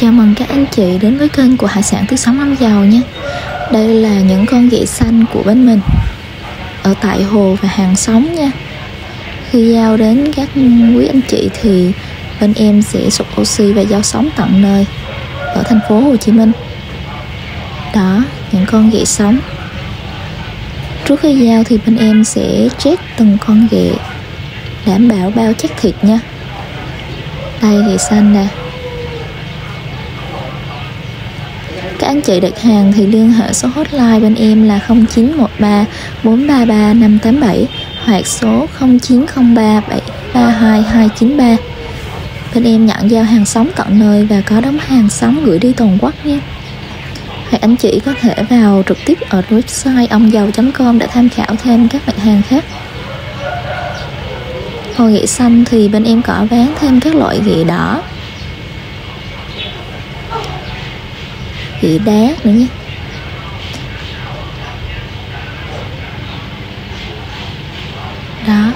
Chào mừng các anh chị đến với kênh của Hải sản tươi sống Lâm giàu nhé Đây là những con ghẹ xanh của bên mình Ở tại hồ và hàng sống nha. Khi giao đến các quý anh chị thì bên em sẽ sụp oxy và giao sống tận nơi Ở thành phố Hồ Chí Minh. Đó, những con ghẹ sống. Trước khi giao thì bên em sẽ check từng con ghẹ Đảm bảo bao chắc thịt nha. Đây ghẹ xanh nè. Các anh chị đặt hàng thì liên hệ số hotline bên em là 0913 433 587 hoặc số 0903 732 293. Bên em nhận giao hàng sống tận nơi và có đóng hàng sống gửi đi toàn quốc nha. Hoặc anh chị có thể vào trực tiếp ở website ông com để tham khảo thêm các mặt hàng khác. Hồ ghẹ xanh thì bên em có bán thêm các loại ghẹ đỏ ghị đá nữa nha. Đó.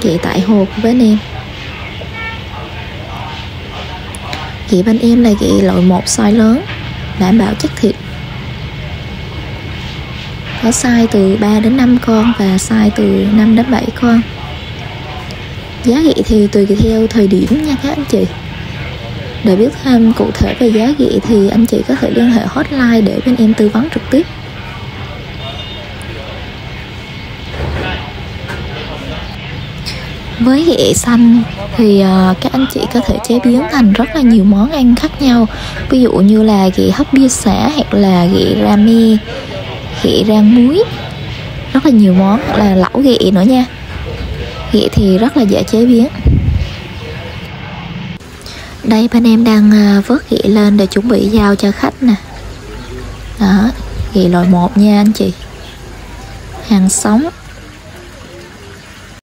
Chị tại hồ của bên em. Chị bên em là chị loại một size lớn, đảm bảo chất thịt. Có size từ 3 đến 5 con và size từ 5 đến 7 con. Giá trị thì tùy theo thời điểm nha các anh chị để biết thêm cụ thể về giá ghẹ thì anh chị có thể liên hệ hotline để bên em tư vấn trực tiếp. Với ghẹ xanh thì ờ, các anh chị có thể chế biến thành rất là nhiều món ăn khác nhau. Ví dụ như là ghẹ hấp bia xả hoặc là ghẹ rame, ghẹ rang muối. Rất là nhiều món, là lẩu ghẹ nữa nha. Ghẹ thì rất là dễ chế biến đây, bên em đang ờ, vớt ghẹ lên để chuẩn bị giao cho khách nè. Đó ghẹ loại một nha anh chị. Hàng sống.